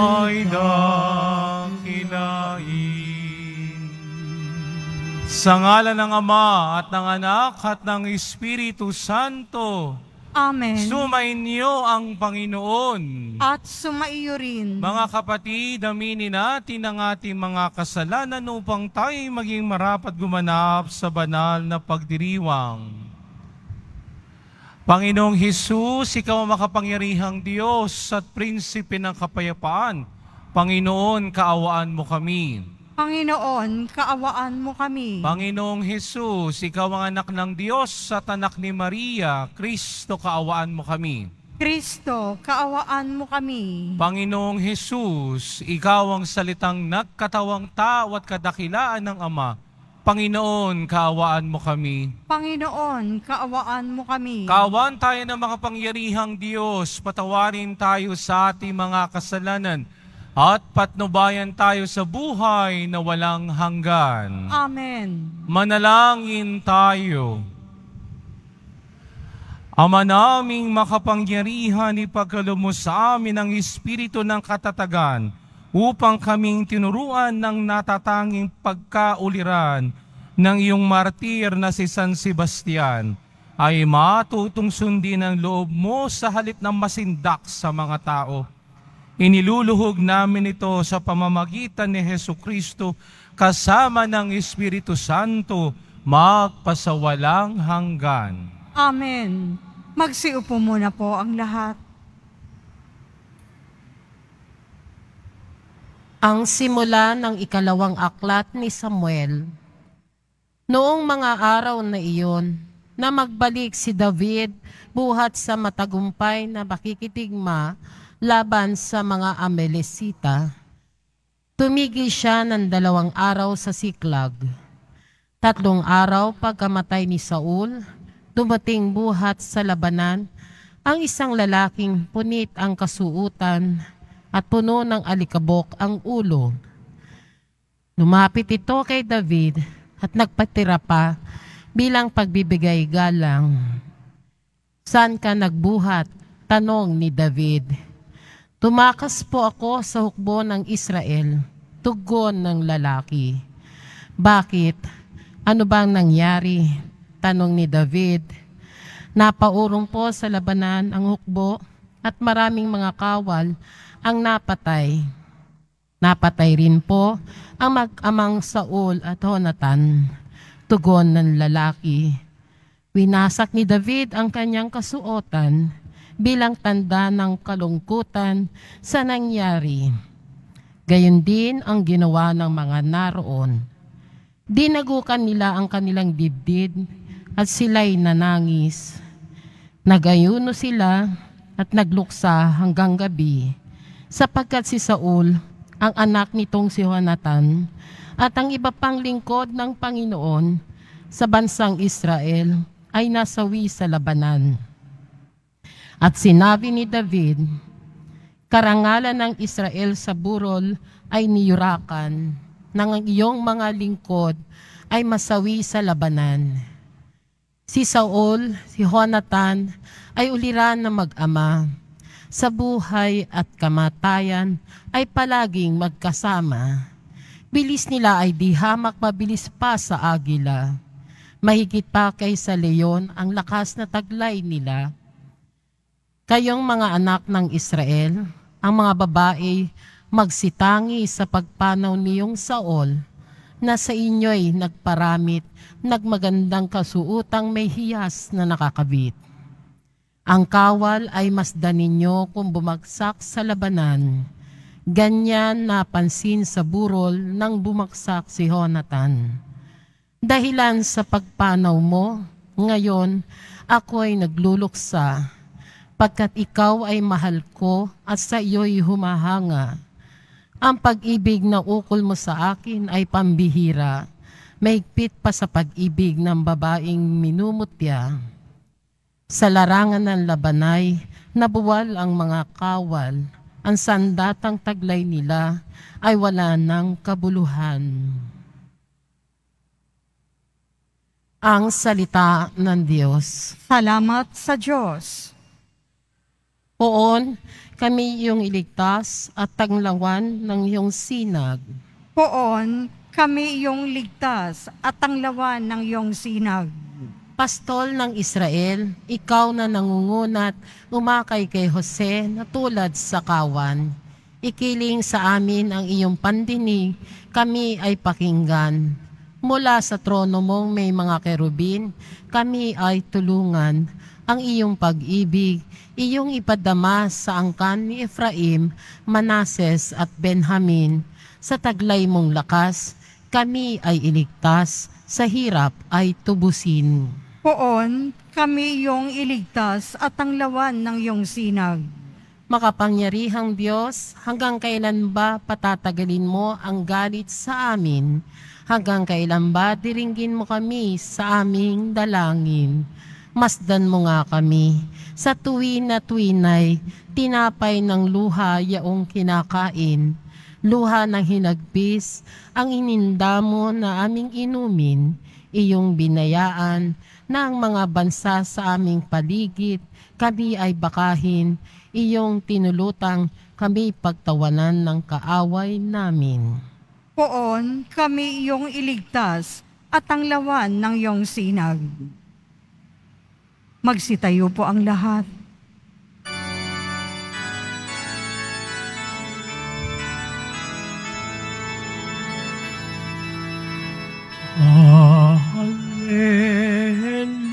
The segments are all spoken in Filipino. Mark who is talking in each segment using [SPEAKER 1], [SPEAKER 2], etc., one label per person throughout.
[SPEAKER 1] Ay dakilain. Sa ngalan ng Ama at ng Anak at ng Espiritu Santo,
[SPEAKER 2] Amen.
[SPEAKER 1] sumainyo ang Panginoon.
[SPEAKER 2] At sumaiyo rin.
[SPEAKER 1] Mga kapatid, aminin natin ang ating mga kasalanan upang tayo maging marapat gumanap sa banal na pagdiriwang. Panginoong Hesus, Ikaw ang makapangyarihang Diyos at prinsipe ng kapayapaan. Panginoon, kaawaan mo kami.
[SPEAKER 2] Panginoon, kaawaan mo kami.
[SPEAKER 1] Panginoong Hesus, Ikaw ang anak ng Diyos at anak ni Maria. Kristo, kaawaan mo kami.
[SPEAKER 2] Kristo, kaawaan mo kami.
[SPEAKER 1] Panginoong Hesus, Ikaw ang salitang nagkatawang tao at kadakilaan ng Ama. Panginoon, kaawaan mo kami.
[SPEAKER 2] Panginoon, kaawaan mo kami.
[SPEAKER 1] Kaawaan tayo ng makapangyarihang Diyos, patawarin tayo sa ating mga kasalanan, at patnubayan tayo sa buhay na walang hanggan.
[SPEAKER 2] Amen.
[SPEAKER 1] Manalangin tayo. Ama naming makapangyarihan, ipagkalo mo sa amin ang espiritu ng katatagan upang kaming tinuruan ng natatanging pagkauliran ng iyong martir na si San Sebastian ay matutong sundin ang loob mo sa halip ng masindak sa mga tao. Iniluluhog namin ito sa pamamagitan ni Heso Kristo kasama ng Espiritu Santo magpasawalang hanggan.
[SPEAKER 2] Amen. Magsiupo muna po ang lahat.
[SPEAKER 3] Ang simula ng ikalawang aklat ni Samuel. Noong mga araw na iyon, na magbalik si David buhat sa matagumpay na makikitigma laban sa mga Amelesita. Tumigil siya ng dalawang araw sa Siklag. Tatlong araw pagkamatay ni Saul, dumating buhat sa labanan ang isang lalaking punit ang kasuutan at puno ng alikabok ang ulo. Lumapit ito kay David at nagpatira pa bilang pagbibigay galang. Saan ka nagbuhat? Tanong ni David. Tumakas po ako sa hukbo ng Israel, tugon ng lalaki. Bakit? Ano bang nangyari? Tanong ni David. Napaurong po sa labanan ang hukbo at maraming mga kawal ang napatay. Napatay rin po ang mag-amang Saul at Honatan. Tugon ng lalaki. Winasak ni David ang kanyang kasuotan bilang tanda ng kalungkutan sa nangyari. Gayon din ang ginawa ng mga naroon. Dinagukan nila ang kanilang dibdib at sila'y nanangis. Nagayuno sila at nagluksa hanggang gabi sapagkat si Saul, ang anak nitong si Jonathan, at ang iba pang lingkod ng Panginoon sa bansang Israel ay nasawi sa labanan. At sinabi ni David, karangalan ng Israel sa burol ay niyurakan, nang ang iyong mga lingkod ay masawi sa labanan. Si Saul, si Jonathan ay uliran na mag-ama. Sa buhay at kamatayan ay palaging magkasama. Bilis nila ay di hamak mabilis pa sa agila. Mahigit pa kay sa leon ang lakas na taglay nila. Kayong mga anak ng Israel, ang mga babae, magsitangi sa pagpanaw niyong Saul, na sa inyo'y nagparamit, nagmagandang kasuutang may hiyas na nakakabit. Ang kawal ay masdan ninyo kung bumagsak sa labanan. Ganyan napansin sa burol nang bumagsak si Jonathan. Dahilan sa pagpanaw mo, ngayon ako'y nagluluksa pagkat ikaw ay mahal ko at sa iyo'y humahanga. Ang pag-ibig na ukol mo sa akin ay pambihira, mahigpit pa sa pag-ibig ng babaeng minumutya. Sa larangan ng labanay, nabuwal ang mga kawal, ang sandatang taglay nila ay wala ng kabuluhan. Ang salita ng Diyos.
[SPEAKER 2] Salamat sa Diyos.
[SPEAKER 3] Poon, kami iyong iligtas at tanglawan ng iyong sinag.
[SPEAKER 2] Poon, kami iyong ligtas at tanglawan ng iyong sinag.
[SPEAKER 3] Pastol ng Israel, ikaw na nangungunat, umakay kay Jose na tulad sa kawan. Ikiling sa amin ang iyong pandinig, kami ay pakinggan. Mula sa trono mong may mga kerubin, kami ay tulungan. Ang iyong pag-ibig, iyong ipadama sa angkan ni Ephraim, Manases at Benjamin. Sa taglay mong lakas, kami ay iligtas, sa hirap ay tubusin.
[SPEAKER 2] Poon, kami iyong iligtas at tanglawan ng iyong sinag.
[SPEAKER 3] Makapangyarihang Diyos, hanggang kailan ba patatagalin mo ang galit sa amin? Hanggang kailan ba diringgin mo kami sa aming dalangin? Masdan mo nga kami. Sa tuwi na tuwinay, tinapay ng luha yaong kinakain. Luha ng hinagpis, ang ininda mo na aming inumin, iyong binayaan ang mga bansa sa aming paligid, kami ay bakahin, iyong tinulutang kami pagtawanan ng kaaway namin.
[SPEAKER 2] Poon, kami iyong iligtas at tanglawan ng iyong sinag. Magsitayo po ang lahat.
[SPEAKER 1] and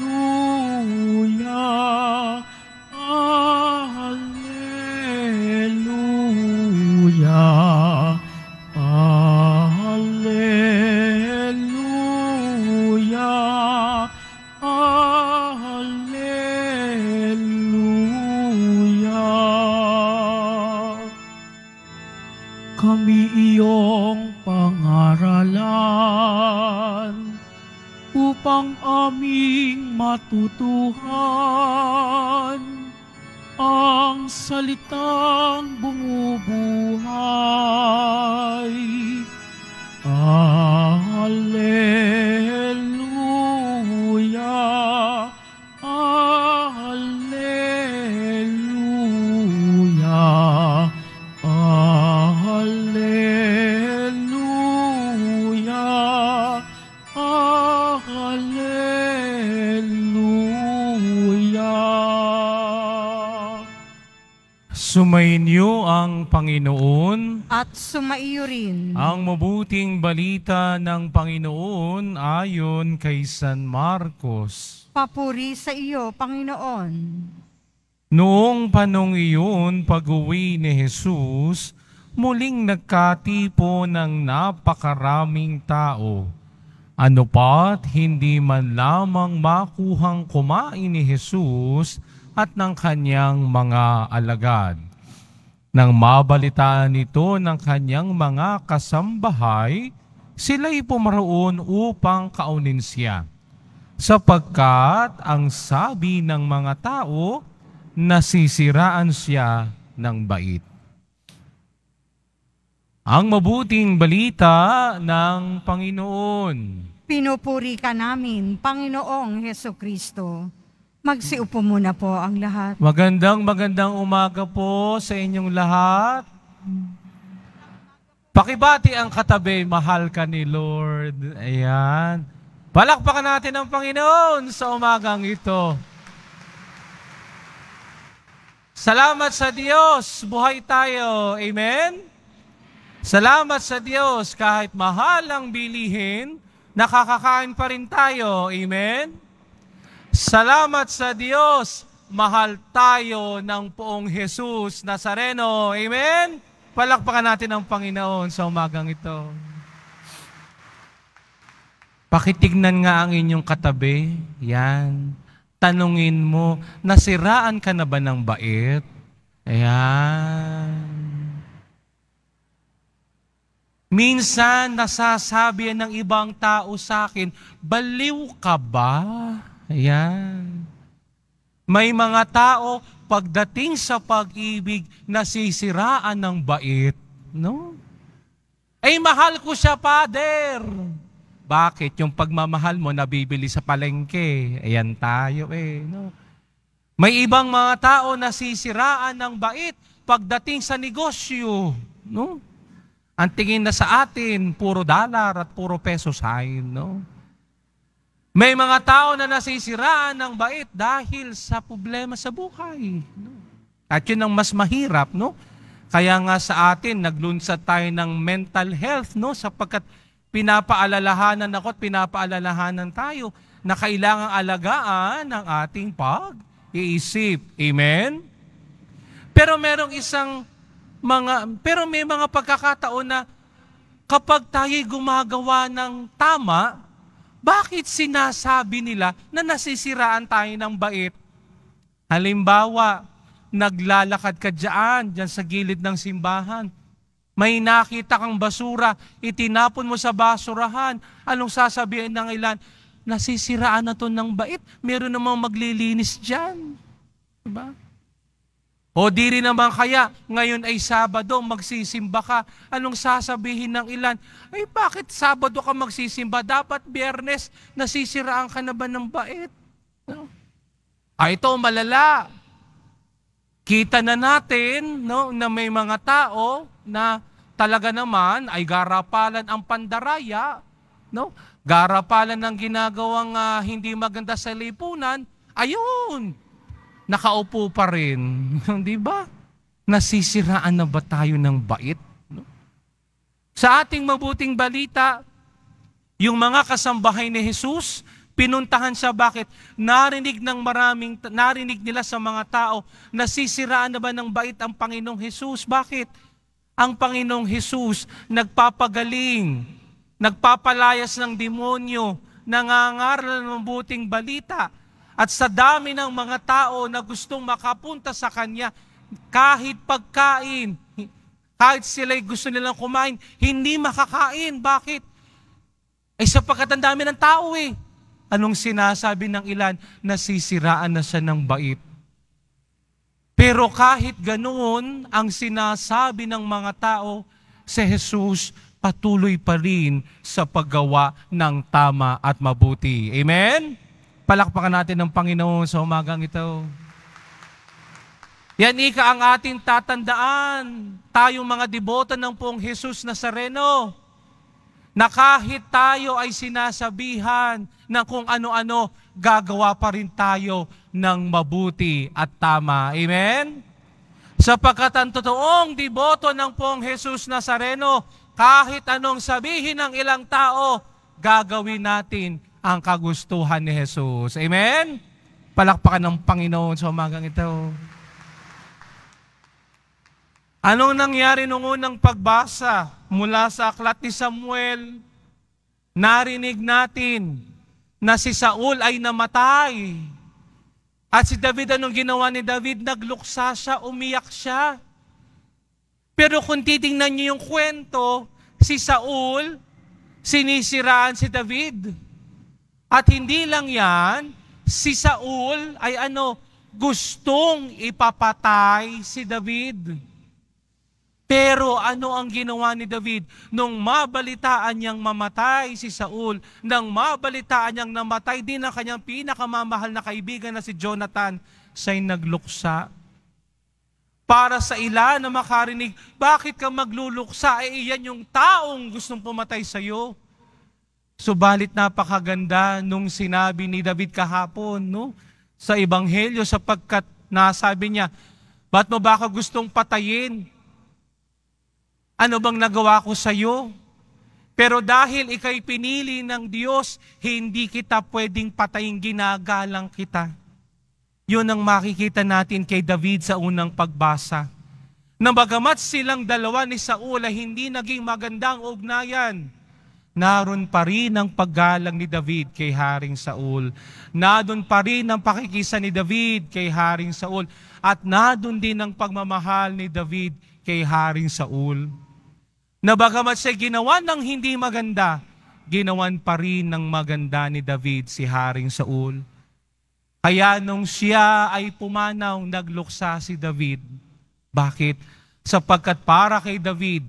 [SPEAKER 1] Sumainyo ang Panginoon,
[SPEAKER 2] At sumaiyo rin.
[SPEAKER 1] ang mabuting balita ng Panginoon ayon kay San Marcos.
[SPEAKER 2] Papuri sa iyo, Panginoon.
[SPEAKER 1] Noong panong iyon, pag-uwi ni Jesus, muling nagkatipo ng napakaraming tao. Ano pa't hindi man lamang makuhang kumain ni Jesus at ng kanyang mga alagad. Nang mabalitaan nito ng kanyang mga kasambahay, sila'y pumaroon upang kaunin siya. Sapagkat ang sabi ng mga tao, nasisiraan siya ng bait. Ang mabuting balita ng Panginoon.
[SPEAKER 2] Pinupuri ka namin, Panginoong Heso Kristo. Magsiupo muna po ang lahat.
[SPEAKER 1] Magandang magandang umaga po sa inyong lahat. Pakibati ang katabi, mahal ka ni Lord. Ayan. Palakpakan natin ang Panginoon sa umagang ito. Salamat sa Diyos, buhay tayo. Amen? Salamat sa Diyos kahit mahal ang bilihin, nakakakain pa rin tayo. Amen? Salamat sa Diyos, mahal tayo ng poong Jesus Nazareno. Amen? Palakpakan natin ang Panginoon sa umagang ito. Pakitignan nga ang inyong katabi. Yan. Tanungin mo, nasiraan ka na ba ng bait? Ayan. Minsan, nasasabi ng ibang tao sa akin, baliw ka ba? Ayan. May mga tao, pagdating sa pag-ibig, nasisiraan ng bait. No? Ay, mahal ko siya, Father. Bakit? Yung pagmamahal mo nabibili sa palengke. Ayan tayo eh. No? May ibang mga tao nasisiraan ng bait pagdating sa negosyo. No? Ang tingin na sa atin, puro dollar at puro peso sign. No? May mga tao na nasisiraan ng bait dahil sa problema sa buhay. At yun ang mas mahirap, no? Kaya nga sa atin, naglunsad tayo ng mental health, no? Sapagkat pinapaalalahanan ako at pinapaalalahanan tayo na kailangang alagaan ang ating pag-iisip. Amen? Pero merong isang mga, pero may mga pagkakataon na kapag tayo gumagawa ng tama, bakit sinasabi nila na nasisiraan tayo ng bait? Halimbawa, naglalakad ka dyan, dyan sa gilid ng simbahan. May nakita kang basura, itinapon mo sa basurahan. Anong sasabihin ng ilan? Nasisiraan na to ng bait. Meron namang maglilinis dyan. Diba? O di rin naman kaya, ngayon ay Sabado, magsisimba ka. Anong sasabihin ng ilan? Ay bakit Sabado ka magsisimba? Dapat biyernes, nasisiraan ka na ba ng bait? No? Ay ito, malala. Kita na natin no, na may mga tao na talaga naman ay garapalan ang pandaraya, no? garapalan ng ginagawang uh, hindi maganda sa lipunan, ayun, nakaupo pa rin. Di ba? Nasisiraan na ba tayo ng bait? No? Sa ating mabuting balita, yung mga kasambahay ni Jesus, pinuntahan siya bakit? Narinig ng maraming, narinig nila sa mga tao, nasisiraan na ba ng bait ang Panginoong Jesus? Bakit? Ang Panginoong Jesus nagpapagaling, nagpapalayas ng demonyo, nangangaral ng mabuting balita, at sa dami ng mga tao na gustong makapunta sa Kanya, kahit pagkain, kahit sila'y gusto nilang kumain, hindi makakain. Bakit? Ay sapagkat ang dami ng tao eh. Anong sinasabi ng ilan? Nasisiraan na siya ng bait. Pero kahit ganoon ang sinasabi ng mga tao, si Jesus patuloy pa rin sa paggawa ng tama at mabuti. Amen? Palakpakan natin ng Panginoon sa umagang ito. Yan ika ang ating tatandaan. Tayong mga deboto ng pong Jesus Nazareno. Na kahit tayo ay sinasabihan ng kung ano-ano, gagawa pa rin tayo ng mabuti at tama. Amen? Sapagkat ang totoong deboto ng pong Jesus Nazareno, kahit anong sabihin ng ilang tao, gagawin natin ang kagustuhan ni Jesus. Amen? Palakpakan ng Panginoon sa umagang ito. Anong nangyari nung unang pagbasa mula sa aklat ni Samuel? Narinig natin na si Saul ay namatay. At si David, anong ginawa ni David? Nagluksa siya, umiyak siya. Pero kung titingnan niyo yung kwento, si Saul, sinisiraan si David. At hindi lang yan, si Saul ay ano, gustong ipapatay si David. Pero ano ang ginawa ni David? Nung mabalitaan niyang mamatay si Saul, nang mabalitaan niyang namatay din ang kanyang pinakamamahal na kaibigan na si Jonathan, siya'y nagluksa. Para sa ilan na makarinig, bakit ka magluluksa? Eh, iyan yung taong gustong pumatay sa iyo. Subalit napakaganda nung sinabi ni David kahapon, no? Sa Ebanghelyo sapagkat nasabi niya, ba't mo ba ako gustong patayin? Ano bang nagawa ko sa iyo? Pero dahil ikay pinili ng Diyos, hindi kita pwedeng patayin, ginagalang kita. Yun ang makikita natin kay David sa unang pagbasa. Na bagamat silang dalawa ni Saul ay hindi naging magandang ugnayan, naroon pa rin ang paggalang ni David kay Haring Saul. Naroon pa rin ang pakikisa ni David kay Haring Saul. At naroon din ang pagmamahal ni David kay Haring Saul na bagamat siya ginawa ng hindi maganda, ginawan pa rin ng maganda ni David si Haring Saul. Kaya nung siya ay pumanaw, nagluksa si David. Bakit? Sapagkat para kay David,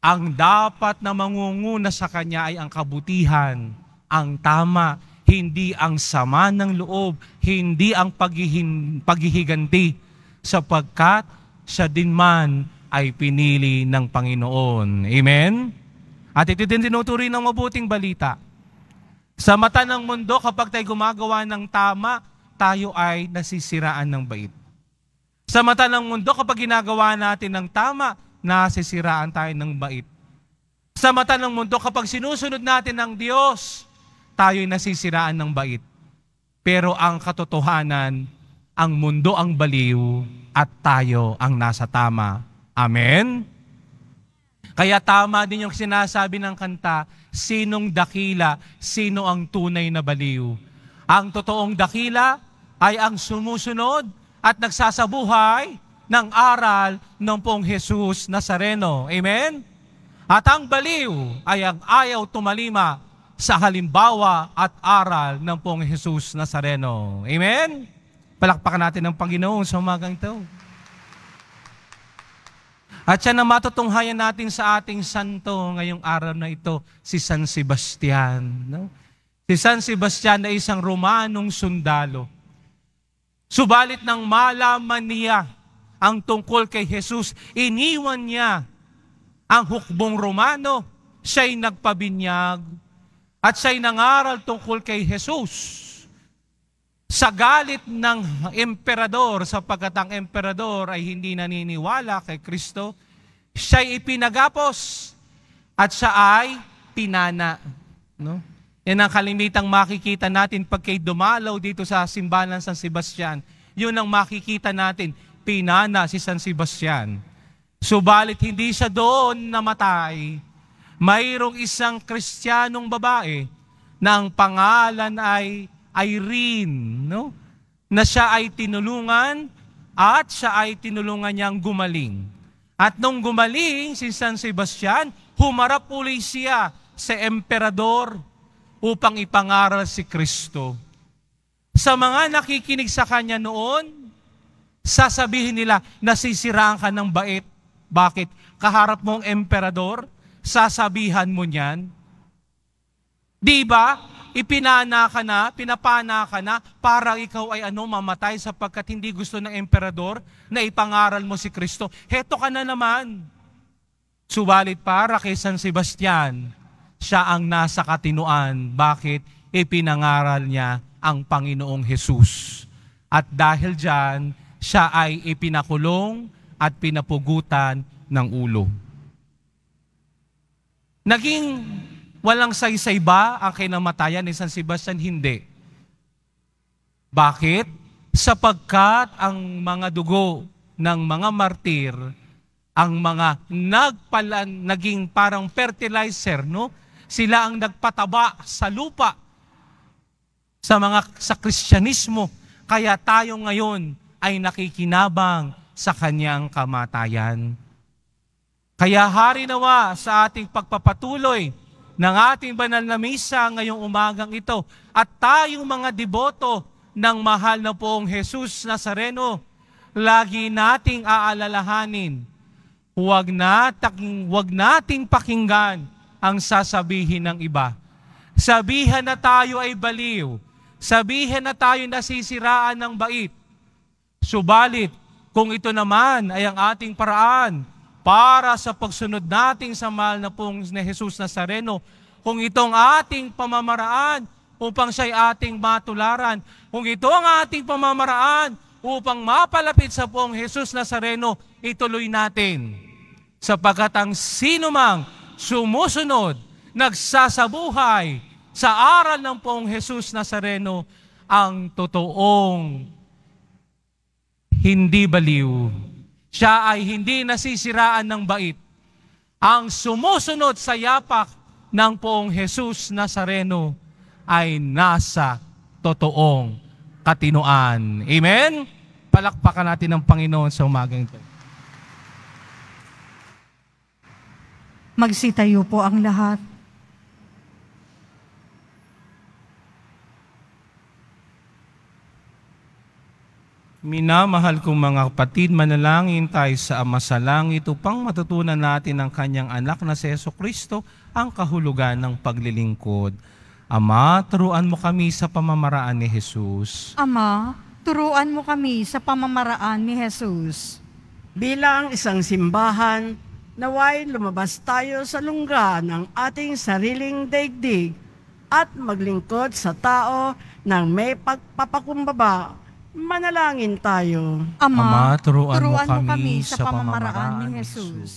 [SPEAKER 1] ang dapat na mangunguna sa kanya ay ang kabutihan, ang tama, hindi ang sama ng loob, hindi ang paghihin, paghihiganti, sapagkat siya din man ay pinili ng Panginoon. Amen? At ito din tinuturing ng mabuting balita. Sa mata ng mundo, kapag tayo gumagawa ng tama, tayo ay nasisiraan ng bait. Sa mata ng mundo, kapag ginagawa natin ng tama, nasisiraan tayo ng bait. Sa mata ng mundo, kapag sinusunod natin ng Diyos, tayo ay nasisiraan ng bait. Pero ang katotohanan, ang mundo ang baliw at tayo ang nasa tama Amen? Kaya tama din yung sinasabi ng kanta, sinong dakila, sino ang tunay na baliw. Ang totoong dakila ay ang sumusunod at nagsasabuhay ng aral ng pong Jesus Nazareno. Amen? At ang baliw ay ang ayaw tumalima sa halimbawa at aral ng pong Jesus Nazareno. Amen? Palakpakan natin ang Panginoon sa umagang ito. At siya na matutunghayan natin sa ating santo ngayong araw na ito, si San Sebastian. No? Si San Sebastian ay isang Romanong sundalo. Subalit nang malaman niya ang tungkol kay Jesus, iniwan niya ang hukbong Romano. Siya'y nagpabinyag at siya'y nangaral tungkol kay Jesus sa galit ng emperador sapagkat ang emperador ay hindi naniniwala kay Kristo, siya ay ipinagapos at siya ay pinana. No? Yan ang kalimitang makikita natin pag kay dumalaw dito sa simbahan ng San Sebastian. Yun ang makikita natin, pinana si San Sebastian. Subalit hindi siya doon namatay. Mayroong isang kristyanong babae na ang pangalan ay Irene, no? na siya ay tinulungan at siya ay tinulungan niyang gumaling. At nung gumaling si San Sebastian, humarap uli siya sa emperador upang ipangaral si Kristo. Sa mga nakikinig sa kanya noon, sasabihin nila, nasisiraan ka ng bait. Bakit? Kaharap mong emperador, sasabihan mo niyan. Di ba? ipinana ka na, pinapana ka na, para ikaw ay ano, mamatay sapagkat hindi gusto ng emperador na ipangaral mo si Kristo. Heto ka na naman. Subalit para kay San Sebastian, siya ang nasa katinuan. Bakit? Ipinangaral niya ang Panginoong Jesus. At dahil dyan, siya ay ipinakulong at pinapugutan ng ulo. Naging Walang saysay ba ang kinamatayan ni San Sebastian? Hindi. Bakit? Sapagkat ang mga dugo ng mga martir, ang mga nagpalan, naging parang fertilizer, no? Sila ang nagpataba sa lupa sa mga sa Kristyanismo. Kaya tayo ngayon ay nakikinabang sa kanyang kamatayan. Kaya hari nawa sa ating pagpapatuloy ng ating banal na misa ngayong umagang ito. At tayong mga deboto ng mahal na poong Jesus Nazareno, lagi nating aalalahanin, huwag, nating, huwag nating pakinggan ang sasabihin ng iba. Sabihan na tayo ay baliw. Sabihin na tayo nasisiraan ng bait. Subalit, kung ito naman ay ang ating paraan para sa pagsunod nating sa mahal na pong ni Jesus Nazareno, kung itong ating pamamaraan upang siya'y ating matularan, kung ito ang ating pamamaraan upang mapalapit sa pong Jesus Nazareno, ituloy natin. Sapagkat ang sinumang sumusunod, nagsasabuhay sa aral ng pong Jesus Nazareno, ang totoong hindi baliw. Siya ay hindi nasisiraan ng bait. Ang sumusunod sa yapak ng poong Jesus Nazareno ay nasa totoong katinuan. Amen? Palakpakan natin ang Panginoon sa umagang ito.
[SPEAKER 2] Magsitayo po ang lahat.
[SPEAKER 1] Minamahal kong mga kapatid, manalangin tayo sa Ama sa Langit upang matutunan natin ang kanyang anak na si Yeso Kristo ang kahulugan ng paglilingkod. Ama, turuan mo kami sa pamamaraan ni Jesus.
[SPEAKER 2] Ama, turuan mo kami sa pamamaraan ni Jesus.
[SPEAKER 4] Bilang isang simbahan, naway lumabas tayo sa lungga ng ating sariling daigdig at maglingkod sa tao ng may pagpapakumbaba Manalangin tayo.
[SPEAKER 2] Ama,
[SPEAKER 1] Ama, turuan,
[SPEAKER 2] turuan
[SPEAKER 1] mo kami sa pamamaraan
[SPEAKER 2] ni Jesus.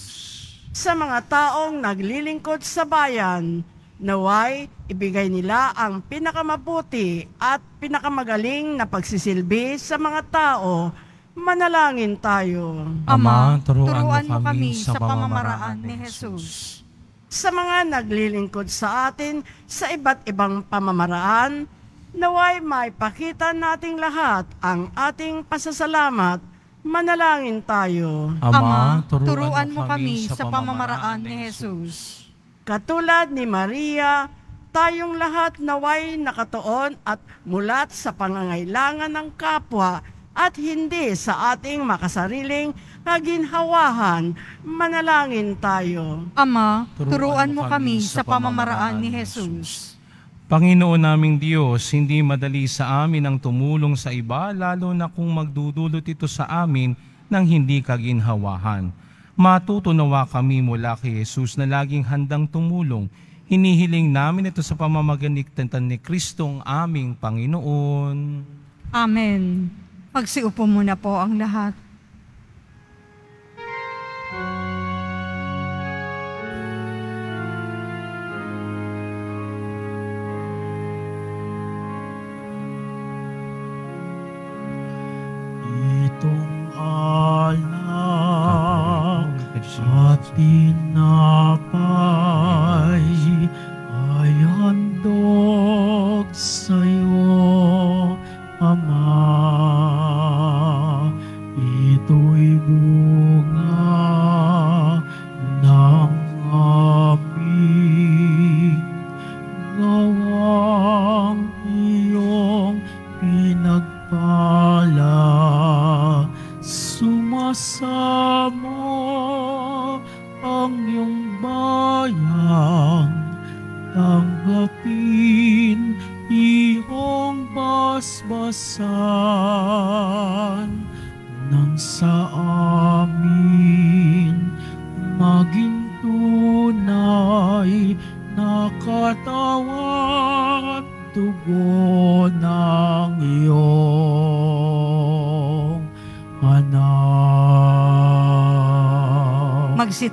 [SPEAKER 4] Sa mga taong naglilingkod sa bayan, naway ibigay nila ang pinakamabuti at pinakamagaling na pagsisilbi sa mga tao. Manalangin tayo.
[SPEAKER 2] Ama,
[SPEAKER 1] turuan,
[SPEAKER 2] turuan
[SPEAKER 1] mo kami sa pamamaraan ni Jesus.
[SPEAKER 4] Sa mga naglilingkod sa atin sa iba't ibang pamamaraan, Naway may pakita nating lahat ang ating pasasalamat. Manalangin tayo.
[SPEAKER 1] Ama,
[SPEAKER 2] Ama, turuan mo kami sa pamamaraan ni Jesus.
[SPEAKER 4] Katulad ni Maria, tayong lahat naway nakatuon at mulat sa pangangailangan ng kapwa at hindi sa ating makasariling kaginhawahan, manalangin tayo.
[SPEAKER 2] Ama, turuan mo kami sa pamamaraan ni Jesus.
[SPEAKER 1] Panginoon naming Diyos, hindi madali sa amin ang tumulong sa iba, lalo na kung magdudulot ito sa amin ng hindi kaginhawahan. Matutunawa kami mula kay Jesus na laging handang tumulong. Hinihiling namin ito sa pamamaganitan ni Kristo ang aming Panginoon.
[SPEAKER 2] Amen. Magsiupo muna po ang lahat.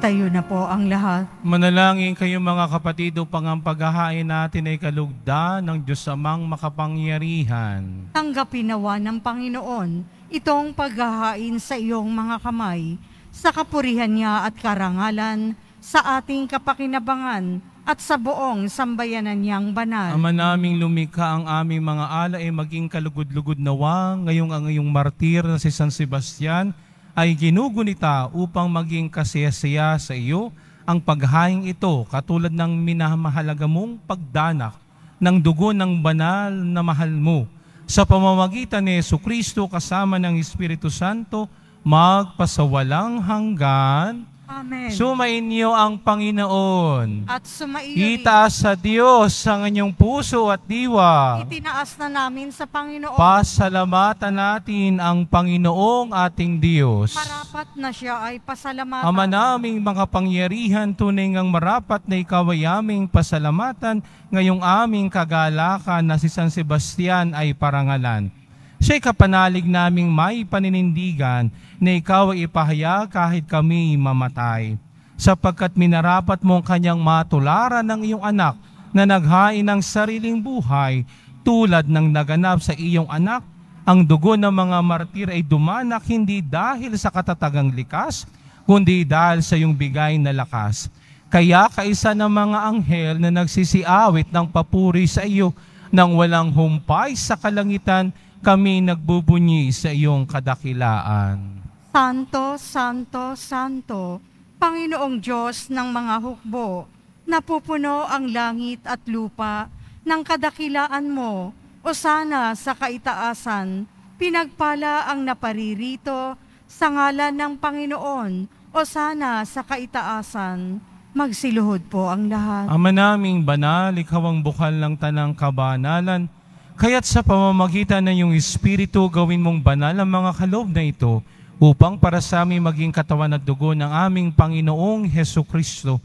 [SPEAKER 2] Magsitayo na po ang lahat.
[SPEAKER 1] Manalangin kayo mga kapatid upang ang paghahain natin ay kalugda ng Diyos amang makapangyarihan.
[SPEAKER 2] Tanggapin nawa ng Panginoon itong paghahain sa iyong mga kamay sa kapurihan niya at karangalan sa ating kapakinabangan at sa buong sambayanan niyang banal.
[SPEAKER 1] Ama naming lumikha ang aming mga ala ay maging kalugod-lugod nawa ngayong ang iyong martir na si San Sebastian ay ginugunita upang maging kasiyasiya sa iyo ang paghaing ito katulad ng minamahalaga mong pagdanak ng dugo ng banal na mahal mo. Sa pamamagitan ni Yesu Kristo kasama ng Espiritu Santo, magpasawalang hanggan.
[SPEAKER 2] Amen.
[SPEAKER 1] Sumainyo ang Panginoon.
[SPEAKER 2] At sumaiyo.
[SPEAKER 1] Itaas sa Diyos ang inyong puso at diwa.
[SPEAKER 2] Itinaas na namin sa Panginoon.
[SPEAKER 1] Pasalamatan natin ang Panginoong ating Diyos.
[SPEAKER 2] Marapat na siya ay pasalamatan.
[SPEAKER 1] Ama naming mga pangyarihan, tunay ngang marapat na ikaw ay aming pasalamatan, ngayong aming kagalakan na si San Sebastian ay parangalan. Siya'y kapanalig naming may paninindigan na ikaw ay ipahayag kahit kami mamatay. Sapagkat minarapat mong kanyang matularan ng iyong anak na naghain ng sariling buhay tulad ng naganap sa iyong anak, ang dugo ng mga martir ay dumanak hindi dahil sa katatagang likas, kundi dahil sa iyong bigay na lakas. Kaya kaisa ng mga anghel na nagsisiawit ng papuri sa iyo nang walang humpay sa kalangitan, kami nagbubunyi sa iyong kadakilaan.
[SPEAKER 2] Santo, Santo, Santo, Panginoong Diyos ng mga hukbo, napupuno ang langit at lupa ng kadakilaan mo, o sana sa kaitaasan, pinagpala ang naparirito sa ngalan ng Panginoon, o sana sa kaitaasan, magsiluhod po ang lahat.
[SPEAKER 1] Ama naming banal, ikaw ang bukal ng tanang kabanalan, kaya't sa pamamagitan ng iyong Espiritu, gawin mong banal ang mga kaloob na ito, upang para sa amin maging katawan at dugo ng aming Panginoong Heso Kristo.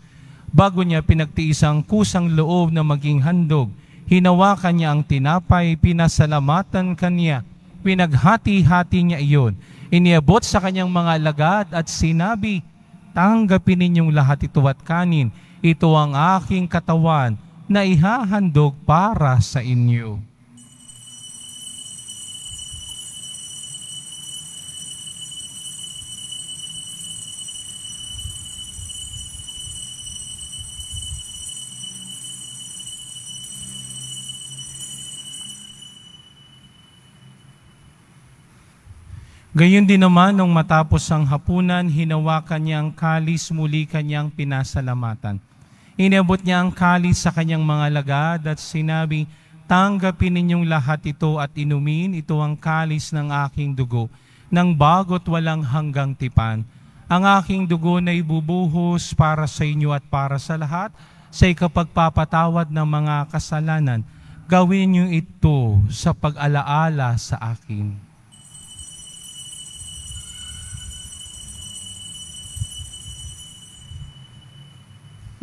[SPEAKER 1] Bago niya pinagtiis ang kusang loob na maging handog, hinawakan niya ang tinapay, pinasalamatan kanya, pinaghati-hati niya iyon, iniabot sa kanyang mga alagad at sinabi, Tanggapin ninyong lahat ito at kanin, ito ang aking katawan na ihahandog para sa inyo. Gayon din naman nung matapos ang hapunan, hinawakan niya ang kalis muli kanyang pinasalamatan. Inabot niya ang kalis sa kanyang mga lagad at sinabi, Tanggapin ninyong lahat ito at inumin, ito ang kalis ng aking dugo, ng bagot walang hanggang tipan. Ang aking dugo na ibubuhos para sa inyo at para sa lahat, sa ikapagpapatawad ng mga kasalanan. Gawin niyo ito sa pag-alaala sa akin.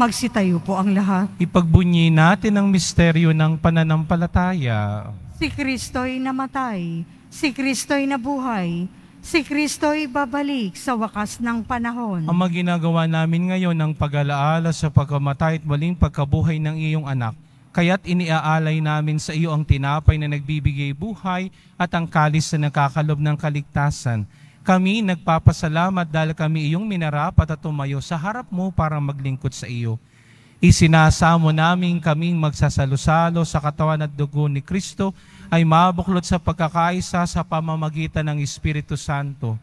[SPEAKER 2] Magsitayo po ang lahat.
[SPEAKER 1] Ipagbunyi natin ang misteryo ng pananampalataya.
[SPEAKER 2] Si Kristo'y namatay, si Kristo'y nabuhay, si Kristo'y babalik sa wakas ng panahon.
[SPEAKER 1] Ang mga ginagawa namin ngayon ng pag-alaala sa pagkamatay at maling pagkabuhay ng iyong anak, kaya't iniaalay namin sa iyo ang tinapay na nagbibigay buhay at ang kalis na nakakalob ng kaligtasan. Kami nagpapasalamat dahil kami iyong minarapat at tumayo sa harap mo para maglingkod sa iyo. Isinasamo namin kaming magsasalo-salo sa katawan at dugo ni Kristo ay mabuklod sa pagkakaisa sa pamamagitan ng Espiritu Santo.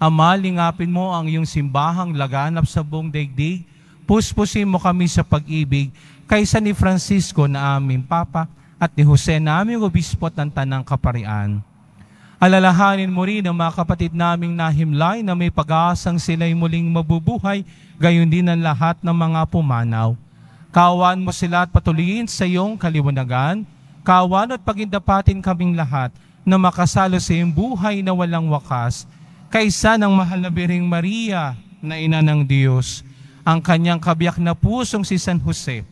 [SPEAKER 1] Ama, lingapin mo ang iyong simbahang laganap sa buong daigdig. Puspusin mo kami sa pag-ibig kaysa ni Francisco na aming Papa at ni Jose na aming obispot ng Tanang Kaparian. Alalahanin mo rin ang mga kapatid naming nahimlay na may pag-aasang sila'y muling mabubuhay, gayon din ang lahat ng mga pumanaw. Kawan mo sila at patuloyin sa iyong kaliwanagan. Kawan at pagindapatin kaming lahat na makasalo sa iyong buhay na walang wakas, kaysa ng mahal na Biring Maria na ina ng Diyos, ang kanyang kabiyak na pusong si San Jose,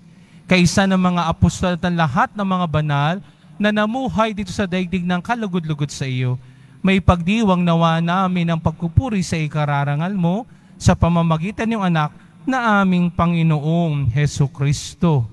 [SPEAKER 1] kaysa ng mga apostol at lahat ng mga banal na namuhay dito sa daigdig ng kalugod-lugod sa iyo. May pagdiwang nawa namin ang pagkupuri sa ikararangal mo sa pamamagitan ng anak na aming Panginoong Heso Kristo.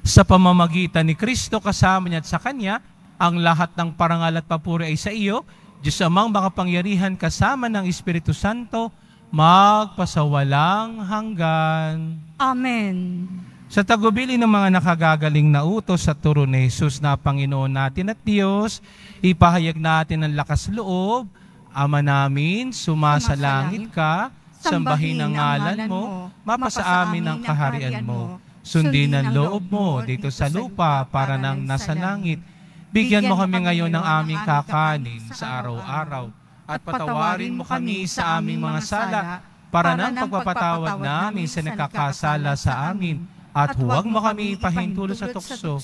[SPEAKER 1] Sa pamamagitan ni Kristo kasama niya at sa Kanya, ang lahat ng parangal at papuri ay sa iyo, Diyos amang makapangyarihan kasama ng Espiritu Santo, magpasawalang hanggan.
[SPEAKER 2] Amen.
[SPEAKER 1] Sa tagubili ng mga nakagagaling na utos sa turo ni Jesus na Panginoon natin at Diyos, ipahayag natin ang lakas loob, Ama namin, sumasalangit ka, sambahin ang ngalan mo, mapasa amin ang kaharian mo. Sundin ang loob mo dito sa lupa para nang nasa langit. Bigyan mo kami ngayon ng aming kakanin sa araw-araw. at patawarin mo kami sa aming mga sala para ng pagpapatawad namin sa nakakasala sa amin, at huwag mo kami ipahintulot sa tukso,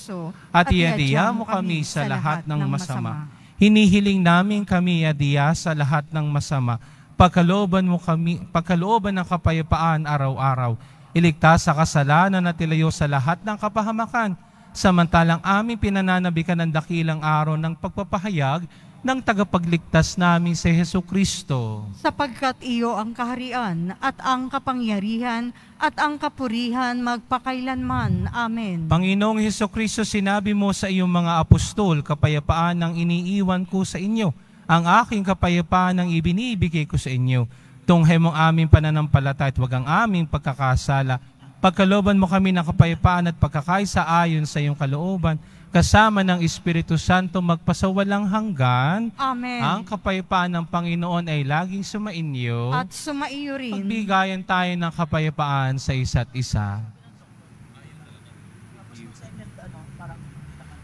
[SPEAKER 1] at iadiya mo kami sa lahat ng masama. Hinihiling namin kami iadiya sa lahat ng masama, pagkalooban mo kami, pagkalooban ng kapayapaan araw-araw, iligtas sa kasalanan at ilayo sa lahat ng kapahamakan, samantalang aming pinananabikan ng dakilang araw ng pagpapahayag ng tagapagligtas namin si Heso Kristo.
[SPEAKER 2] Sapagkat iyo ang kaharian at ang kapangyarihan at ang kapurihan magpakailanman. Amen.
[SPEAKER 1] Panginoong Heso Kristo, sinabi mo sa iyong mga apostol, kapayapaan ang iniiwan ko sa inyo. Ang aking kapayapaan ang ibinibigay ko sa inyo. Tunghay mong aming pananampalataya at wag ang aming pagkakasala. Pagkaloban mo kami ng kapayapaan at pagkakaisa ayon sa iyong kalooban, kasama ng Espiritu Santo magpasawalang hanggan.
[SPEAKER 2] Amen.
[SPEAKER 1] Ang kapayapaan ng Panginoon ay laging sumainyo.
[SPEAKER 2] At sumaiyo rin.
[SPEAKER 1] Pagbigayan tayo ng kapayapaan sa isa't isa.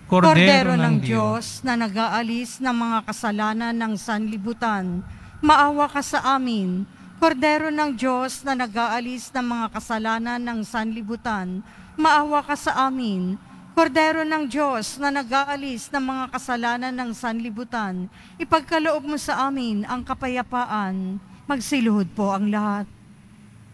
[SPEAKER 2] Kordero ng Diyos na nag-aalis ng mga kasalanan ng sanlibutan, maawa ka sa amin. Kordero ng Diyos na nag-aalis ng mga kasalanan ng sanlibutan, maawa ka sa amin. Kordero ng Diyos na nag-aalis ng mga kasalanan ng sanlibutan, ipagkaloob mo sa amin ang kapayapaan. Magsiluhod po ang lahat.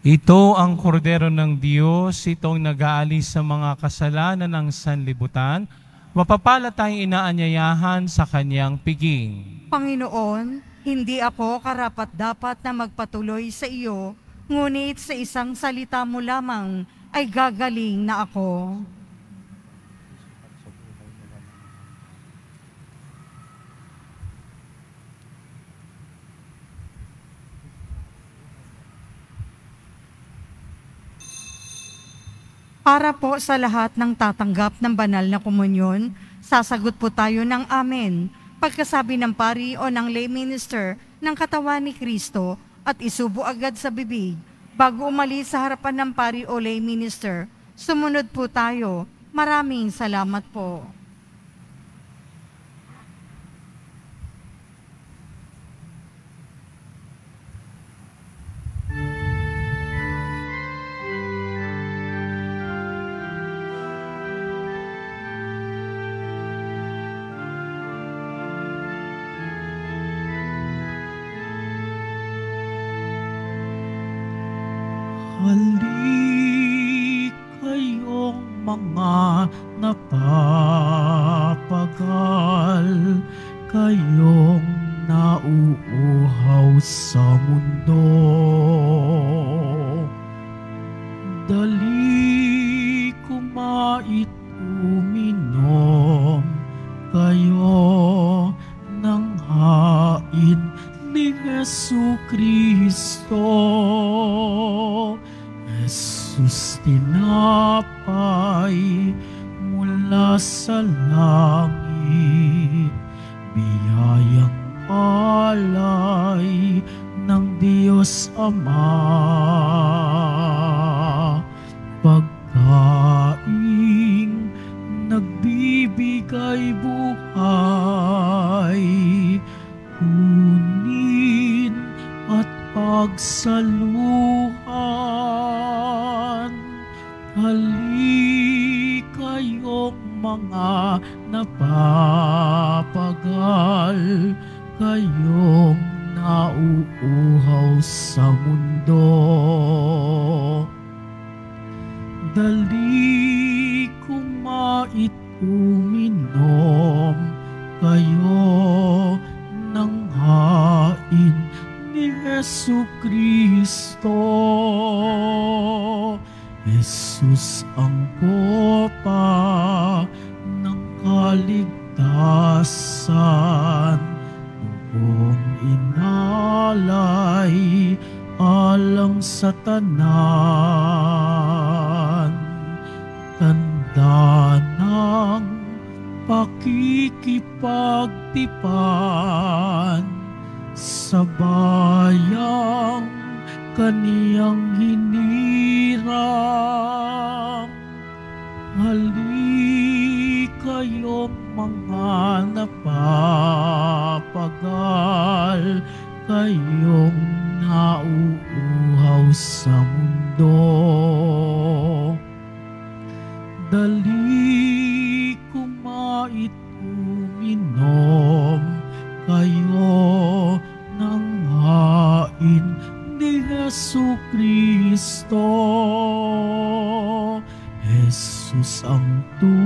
[SPEAKER 1] Ito ang kordero ng Diyos, itong nag-aalis sa mga kasalanan ng sanlibutan, mapapala tayong inaanyayahan sa kanyang piging.
[SPEAKER 2] Panginoon, hindi ako karapat-dapat na magpatuloy sa iyo, ngunit sa isang salita mo lamang ay gagaling na ako. Para po sa lahat ng tatanggap ng banal na komunyon, sasagot po tayo ng Amen. Pagkasabi ng pari o ng lay minister ng katawan ni Kristo at isubo agad sa bibig. Bago umalis sa harapan ng pari o lay minister, sumunod po tayo. Maraming salamat po.
[SPEAKER 5] Mga kayong kumait uminom kayo ng hain ni Jesu Kristo. Jesus ang tubig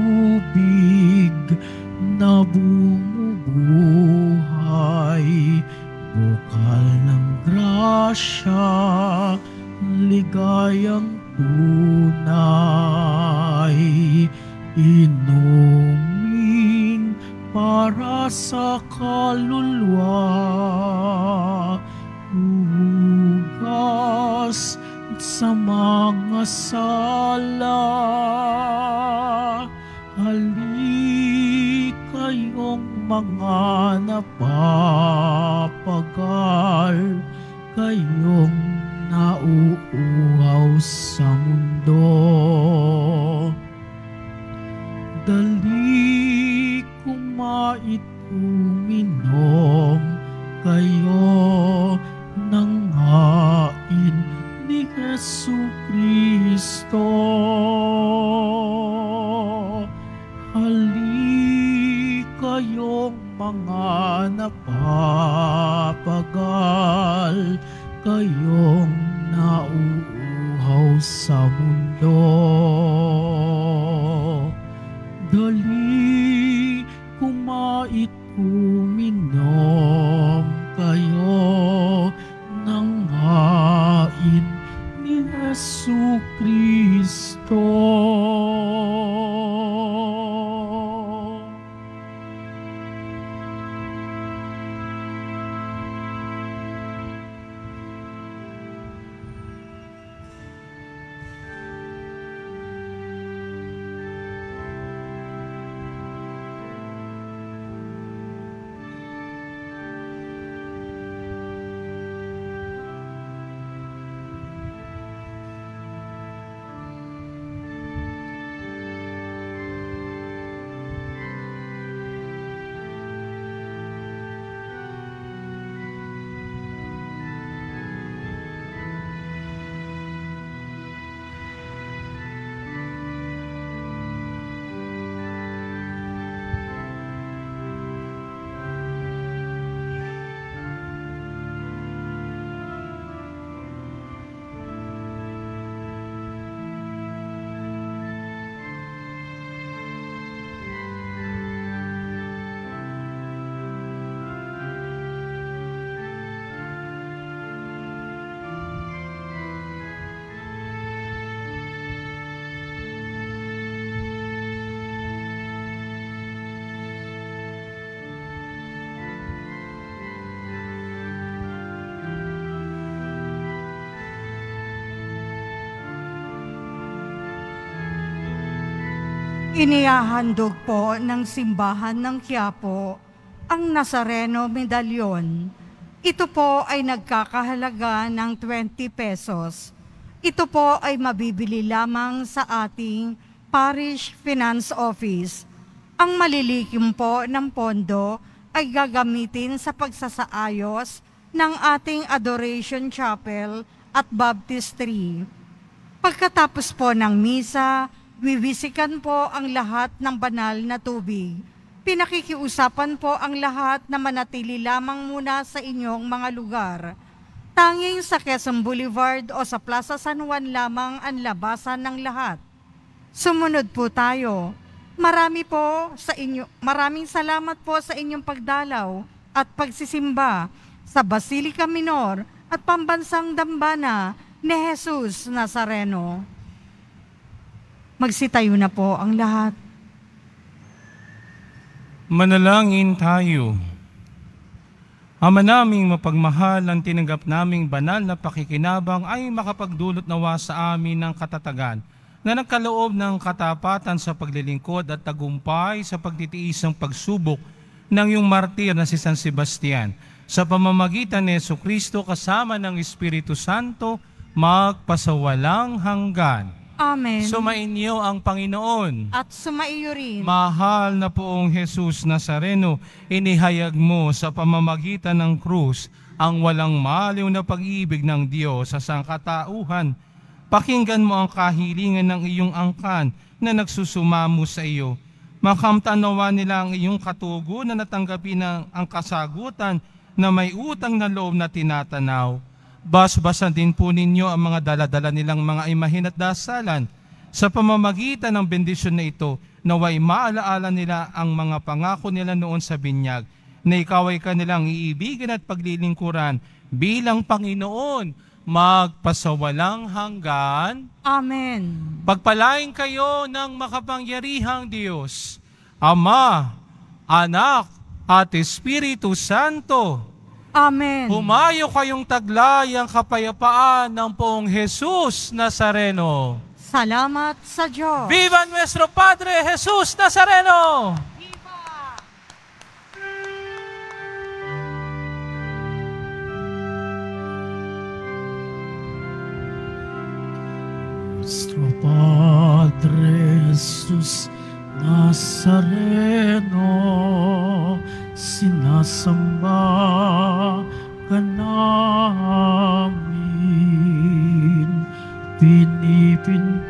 [SPEAKER 5] napapagal, kayong nauuhaw sa mundo. Dali
[SPEAKER 2] Inihahandog po ng simbahan ng Quiapo ang Nazareno Medallion. Ito po ay nagkakahalaga ng 20 pesos. Ito po ay mabibili lamang sa ating Parish Finance Office. Ang malilikim po ng pondo ay gagamitin sa pagsasaayos ng ating Adoration Chapel at Baptistry. Pagkatapos po ng misa, Wiwisikan po ang lahat ng banal na tubig. Pinakikiusapan po ang lahat na manatili lamang muna sa inyong mga lugar. Tanging sa Quezon Boulevard o sa Plaza San Juan lamang ang labasan ng lahat. Sumunod po tayo. Marami po sa inyo, maraming salamat po sa inyong pagdalaw at pagsisimba sa Basilica Minor at Pambansang Dambana ni Jesus Nazareno. Magsitayo na po ang lahat.
[SPEAKER 1] Manalangin tayo. Ama naming mapagmahal ang tinanggap naming banal na pakikinabang ay makapagdulot nawa sa amin ng katatagan na nagkaloob ng katapatan sa paglilingkod at tagumpay sa pagtitiis ng pagsubok ng iyong martir na si San Sebastian. Sa pamamagitan ni Yeso Kristo kasama ng Espiritu Santo, magpasawalang hanggan.
[SPEAKER 2] Amen.
[SPEAKER 1] Sumainyo ang Panginoon.
[SPEAKER 2] At sumaiyo rin.
[SPEAKER 1] Mahal na poong Jesus Nazareno, inihayag mo sa pamamagitan ng krus ang walang maliw na pag-ibig ng Diyos sa sangkatauhan. Pakinggan mo ang kahilingan ng iyong angkan na nagsusumamo sa iyo. Makamtanawa nila ang iyong katugo na natanggapin ng ang kasagutan na may utang na loob na tinatanaw. Basbasan din po ninyo ang mga daladala nilang mga imahin at dasalan. Sa pamamagitan ng bendisyon na ito, naway maalaala nila ang mga pangako nila noon sa binyag, na ikaw ay kanilang iibigin at paglilingkuran bilang Panginoon, magpasawalang hanggan.
[SPEAKER 2] Amen.
[SPEAKER 1] Pagpalain kayo ng makapangyarihang Diyos, Ama, Anak, at Espiritu Santo.
[SPEAKER 2] Amen.
[SPEAKER 1] Humayo kayong taglay ang kapayapaan ng poong Jesus Nazareno.
[SPEAKER 2] Salamat sa Diyos.
[SPEAKER 1] Viva nuestro Padre Jesus Nazareno!
[SPEAKER 5] Nuestro Padre Jesús Nazareno, sinasamba ka namin, pinipintuho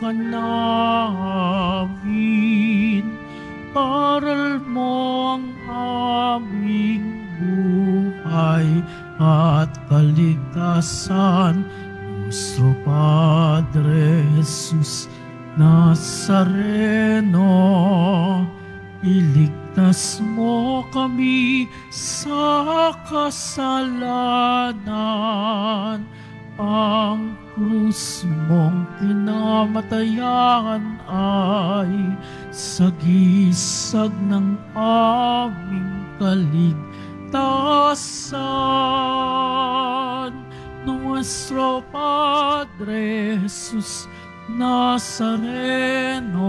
[SPEAKER 5] ka namin, aral mo ang aming buhay at kaligtasan. Nuestro Padre Jesús Nazareno, iligtas mo kami sa kasalanan. Ang krus mong kinamatayan ay sagisag ng aming kaligtasan. Nuestro Padre Jesus Nazareno,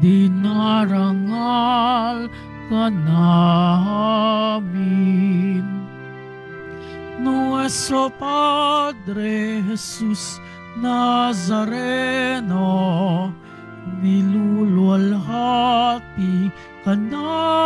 [SPEAKER 5] dinarangal ka namin. Nuestro Padre Jesus Nazareno, niluluwalhati ka namin.